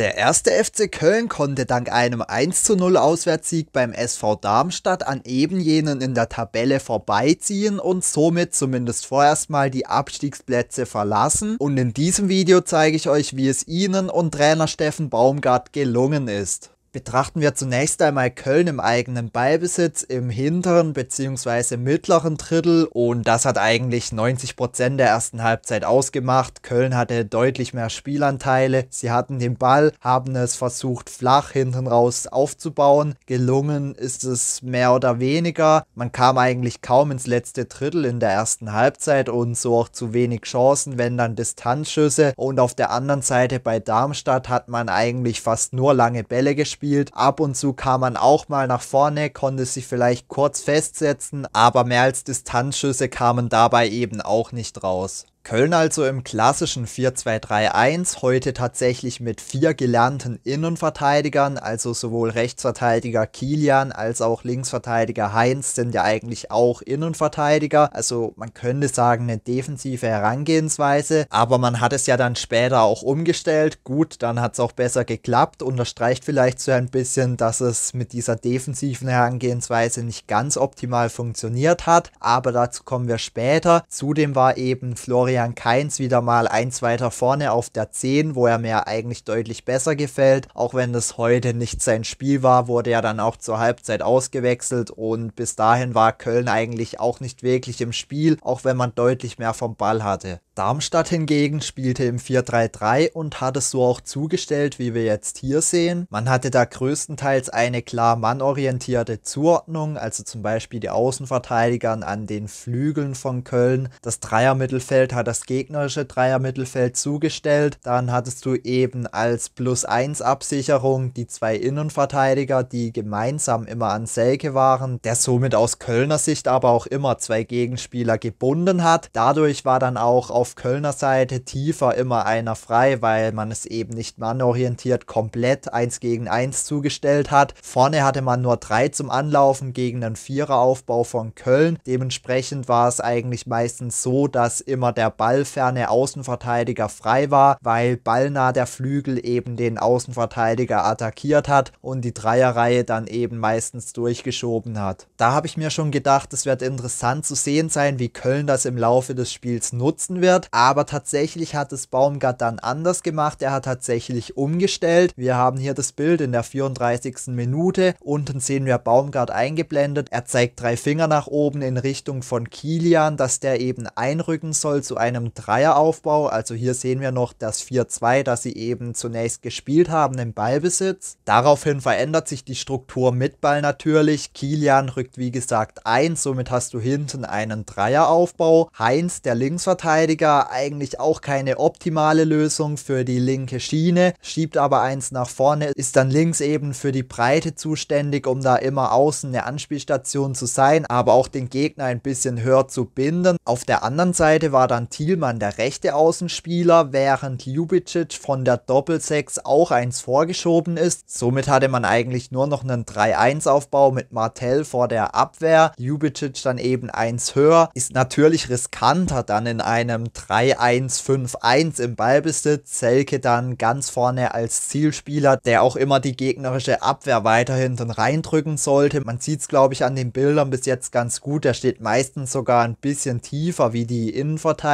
Der erste FC Köln konnte dank einem 1:0 Auswärtssieg beim SV Darmstadt an eben jenen in der Tabelle vorbeiziehen und somit zumindest vorerst mal die Abstiegsplätze verlassen. Und in diesem Video zeige ich euch, wie es ihnen und Trainer Steffen Baumgart gelungen ist. Betrachten wir zunächst einmal Köln im eigenen Ballbesitz im hinteren bzw. mittleren Drittel und das hat eigentlich 90 Prozent der ersten Halbzeit ausgemacht. Köln hatte deutlich mehr Spielanteile, sie hatten den Ball, haben es versucht flach hinten raus aufzubauen. Gelungen ist es mehr oder weniger. Man kam eigentlich kaum ins letzte Drittel in der ersten Halbzeit und so auch zu wenig Chancen, wenn dann Distanzschüsse und auf der anderen Seite bei Darmstadt hat man eigentlich fast nur lange Bälle gespielt gespielt. Ab und zu kam man auch mal nach vorne, konnte sich vielleicht kurz festsetzen, aber mehr als Distanzschüsse kamen dabei eben auch nicht raus. Köln also im klassischen 4-2-3-1, heute tatsächlich mit vier gelernten Innenverteidigern, also sowohl Rechtsverteidiger Kilian als auch Linksverteidiger Heinz sind ja eigentlich auch Innenverteidiger, also man könnte sagen eine defensive Herangehensweise, aber man hat es ja dann später auch umgestellt, gut, dann hat es auch besser geklappt, unterstreicht vielleicht so ein bisschen, dass es mit dieser defensiven Herangehensweise nicht ganz optimal funktioniert hat, aber dazu kommen wir später. Zudem war eben Florian Florian Kainz wieder mal eins weiter vorne auf der 10, wo er mir eigentlich deutlich besser gefällt. Auch wenn das heute nicht sein Spiel war, wurde er dann auch zur Halbzeit ausgewechselt und bis dahin war Köln eigentlich auch nicht wirklich im Spiel, auch wenn man deutlich mehr vom Ball hatte. Darmstadt hingegen spielte im 4-3-3 und hat es so auch zugestellt, wie wir jetzt hier sehen. Man hatte da größtenteils eine klar mannorientierte Zuordnung, also zum Beispiel die Außenverteidigern an den Flügeln von Köln. Das Dreiermittelfeld hat das gegnerische Dreiermittelfeld zugestellt. Dann hattest du eben als Plus-1 -Absicherung die zwei Innenverteidiger, die gemeinsam immer an Selke waren, der somit aus Kölner Sicht aber auch immer zwei Gegenspieler gebunden hat. Dadurch war dann auch auf auf Kölner Seite tiefer immer einer frei, weil man es eben nicht mannorientiert komplett 1 gegen 1 zugestellt hat. Vorne hatte man nur drei zum Anlaufen gegen einen Viereraufbau von Köln. Dementsprechend war es eigentlich meistens so, dass immer der ballferne Außenverteidiger frei war, weil ballnah der Flügel eben den Außenverteidiger attackiert hat und die Dreierreihe dann eben meistens durchgeschoben hat. Da habe ich mir schon gedacht, es wird interessant zu sehen sein, wie Köln das im Laufe des Spiels nutzen wird wird. Aber tatsächlich hat es Baumgart dann anders gemacht. Er hat tatsächlich umgestellt. Wir haben hier das Bild in der 34. Minute. Unten sehen wir Baumgart eingeblendet. Er zeigt drei Finger nach oben in Richtung von Kilian, dass der eben einrücken soll zu einem Dreieraufbau. Also hier sehen wir noch das 4-2, das sie eben zunächst gespielt haben im Ballbesitz. Daraufhin verändert sich die Struktur mit Ball natürlich. Kilian rückt wie gesagt ein, somit hast du hinten einen Dreieraufbau. Heinz, der Linksverteidiger, Verteidiger eigentlich auch keine optimale Lösung für die linke Schiene, schiebt aber eins nach vorne, ist dann links eben für die Breite zuständig, um da immer außen eine Anspielstation zu sein, aber auch den Gegner ein bisschen höher zu binden. Auf der anderen Seite war dann Thielmann der rechte Außenspieler, während Ljubicic von der Doppelsechs auch eins vorgeschoben ist. Somit hatte man eigentlich nur noch einen 3-1-Aufbau mit Martell vor der Abwehr. Ljubicic dann eben eins höher, ist natürlich riskanter dann in einem 3-1-5-1 im Ballbesitz. Selke dann ganz vorne als Zielspieler, der auch immer die gegnerische Abwehr weiter hinten reindrücken sollte. Man sieht es, glaube ich, an den Bildern bis jetzt ganz gut. Er steht meistens sogar ein bisschen tiefer wie die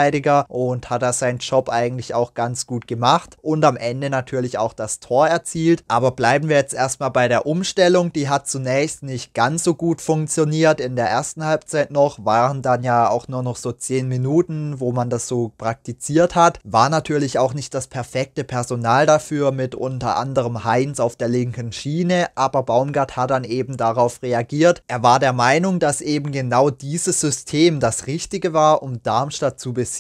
Innenverteidiger und hat da seinen Job eigentlich auch ganz gut gemacht und am Ende natürlich auch das Tor erzielt. Aber bleiben wir jetzt erstmal bei der Umstellung. Die hat zunächst nicht ganz so gut funktioniert. In der ersten Halbzeit noch waren dann ja auch nur noch so 10 Minuten, wo man das so praktiziert hat. War natürlich auch nicht das perfekte Personal dafür mit unter anderem Heinz auf der linken Schiene, aber Baumgart hat dann eben darauf reagiert. Er war der Meinung, dass eben genau dieses System das Richtige war, um Darmstadt zu besiegen,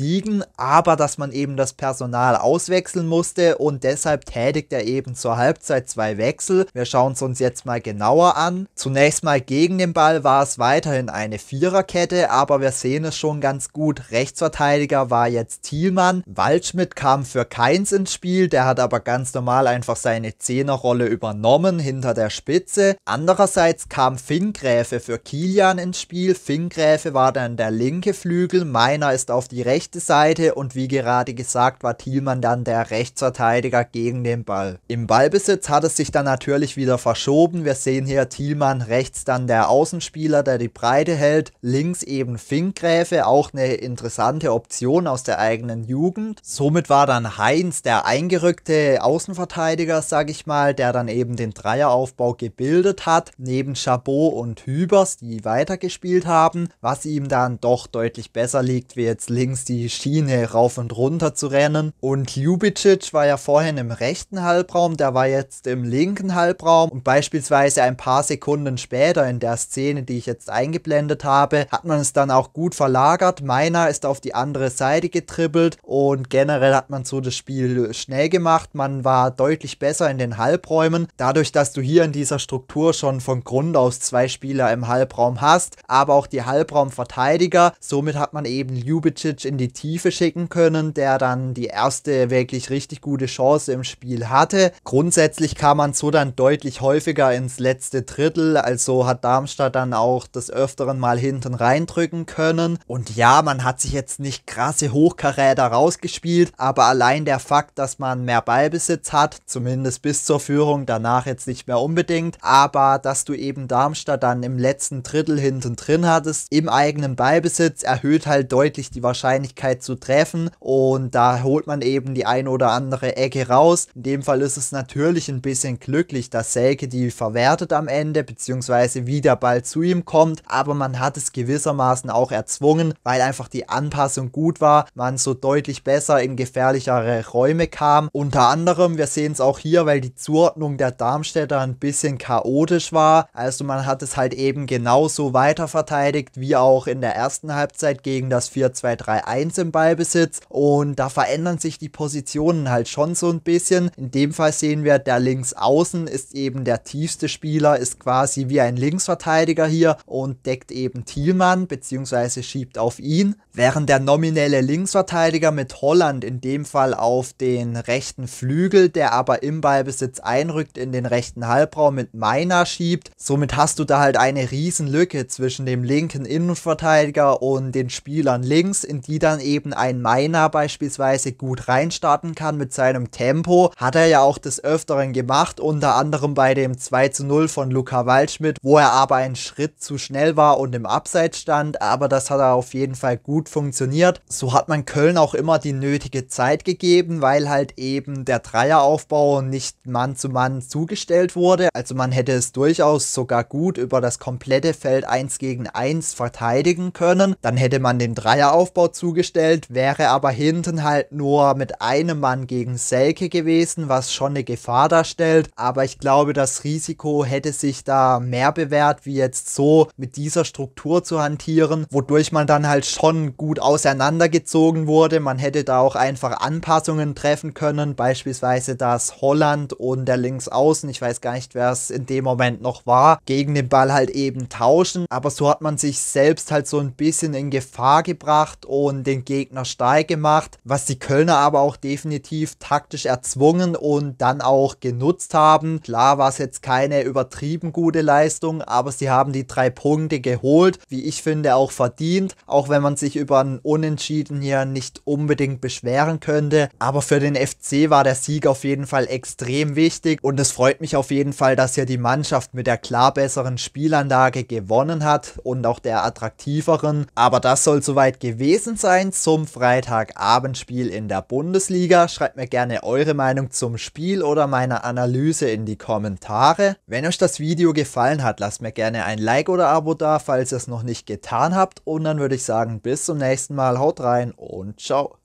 aber dass man eben das Personal auswechseln musste und deshalb tätigt er eben zur Halbzeit zwei Wechsel. Wir schauen es uns jetzt mal genauer an. Zunächst mal gegen den Ball war es weiterhin eine Viererkette, aber wir sehen es schon ganz gut. Rechtsverteidiger war jetzt Thielmann. Waldschmidt kam für Keins ins Spiel, der hat aber ganz normal einfach seine Zehnerrolle übernommen hinter der Spitze. Andererseits kam Finngräfe für Kilian ins Spiel. Finngräfe war dann der linke Flügel, meiner ist auf die rechte rechte Seite und wie gerade gesagt war Thielmann dann der Rechtsverteidiger gegen den Ball. Im Ballbesitz hat es sich dann natürlich wieder verschoben. Wir sehen hier Thielmann rechts dann der Außenspieler, der die Breite hält, links eben Finkgräfe, auch eine interessante Option aus der eigenen Jugend. Somit war dann Heinz der eingerückte Außenverteidiger, sag ich mal, der dann eben den Dreieraufbau gebildet hat, neben Chabot und Hübers, die weitergespielt haben, was ihm dann doch deutlich besser liegt, wie jetzt links die Schiene rauf und runter zu rennen. Und Ljubicic war ja vorhin im rechten Halbraum, der war jetzt im linken Halbraum und beispielsweise ein paar Sekunden später in der Szene, die ich jetzt eingeblendet habe, hat man es dann auch gut verlagert. Meiner ist auf die andere Seite getribbelt und generell hat man so das Spiel schnell gemacht. Man war deutlich besser in den Halbräumen. Dadurch, dass du hier in dieser Struktur schon von Grund aus zwei Spieler im Halbraum hast, aber auch die Halbraumverteidiger. Somit hat man eben Ljubicic in die Tiefe schicken können, der dann die erste wirklich richtig gute Chance im Spiel hatte. Grundsätzlich kam man so dann deutlich häufiger ins letzte Drittel, also hat Darmstadt dann auch des Öfteren mal hinten reindrücken können. Und ja, man hat sich jetzt nicht krasse Hochkaräter rausgespielt, aber allein der Fakt, dass man mehr Ballbesitz hat, zumindest bis zur Führung, danach jetzt nicht mehr unbedingt, aber dass du eben Darmstadt dann im letzten Drittel hinten drin hattest, im eigenen Ballbesitz, erhöht halt deutlich die Wahrscheinlichkeit zu treffen und da holt man eben die ein oder andere Ecke raus. In dem Fall ist es natürlich ein bisschen glücklich, dass Selke die verwertet am Ende, beziehungsweise wie der Ball zu ihm kommt, aber man hat es gewissermaßen auch erzwungen, weil einfach die Anpassung gut war, man so deutlich besser in gefährlichere Räume kam. Unter anderem, wir sehen es auch hier, weil die Zuordnung der Darmstädter ein bisschen chaotisch war, also man hat es halt eben genauso weiter verteidigt wie auch in der ersten Halbzeit gegen das 4-2-3-1 im Ballbesitz und da verändern sich die Positionen halt schon so ein bisschen. In dem Fall sehen wir, der links außen ist eben der tiefste Spieler, ist quasi wie ein Linksverteidiger hier und deckt eben Thielmann bzw. schiebt auf ihn, während der nominelle Linksverteidiger mit Holland in dem Fall auf den rechten Flügel, der aber im Ballbesitz einrückt in den rechten Halbraum mit Meiner schiebt. Somit hast du da halt eine riesen Lücke zwischen dem linken Innenverteidiger und den Spielern links, in die dann eben ein Meiner beispielsweise gut reinstarten kann mit seinem Tempo. Hat er ja auch des Öfteren gemacht, unter anderem bei dem 2 zu 0 von Luca Waldschmidt, wo er aber einen Schritt zu schnell war und im Abseits stand, aber das hat er auf jeden Fall gut funktioniert. So hat man Köln auch immer die nötige Zeit gegeben, weil halt eben der Dreieraufbau nicht Mann zu Mann zugestellt wurde. Also man hätte es durchaus sogar gut über das komplette Feld 1 gegen 1 verteidigen können. Dann hätte man den Dreieraufbau zugestellt, wäre aber hinten halt nur mit einem Mann gegen Selke gewesen, was schon eine Gefahr darstellt. Aber ich glaube, das Risiko hätte sich da mehr bewährt, wie jetzt so mit dieser Struktur zu hantieren, wodurch man dann halt schon gut auseinandergezogen wurde. Man hätte da auch einfach Anpassungen treffen können, beispielsweise dass Holland und der Linksaußen, ich weiß gar nicht, wer es in dem Moment noch war, gegen den Ball halt eben tauschen. Aber so hat man sich selbst halt so ein bisschen in Gefahr gebracht und den Gegner stark gemacht, was die Kölner aber auch definitiv taktisch erzwungen und dann auch genutzt haben. Klar war es jetzt keine übertrieben gute Leistung, aber sie haben die drei Punkte geholt, wie ich finde auch verdient, auch wenn man sich über ein Unentschieden hier nicht unbedingt beschweren könnte. Aber für den FC war der Sieg auf jeden Fall extrem wichtig und es freut mich auf jeden Fall, dass hier die Mannschaft mit der klar besseren Spielanlage gewonnen hat und auch der attraktiveren. Aber das soll soweit gewesen sein zum Freitagabendspiel in der Bundesliga. Schreibt mir gerne eure Meinung zum Spiel oder meiner Analyse in die Kommentare. Wenn euch das Video gefallen hat, lasst mir gerne ein Like oder Abo da, falls ihr es noch nicht getan habt. Und dann würde ich sagen, bis zum nächsten Mal. Haut rein und ciao.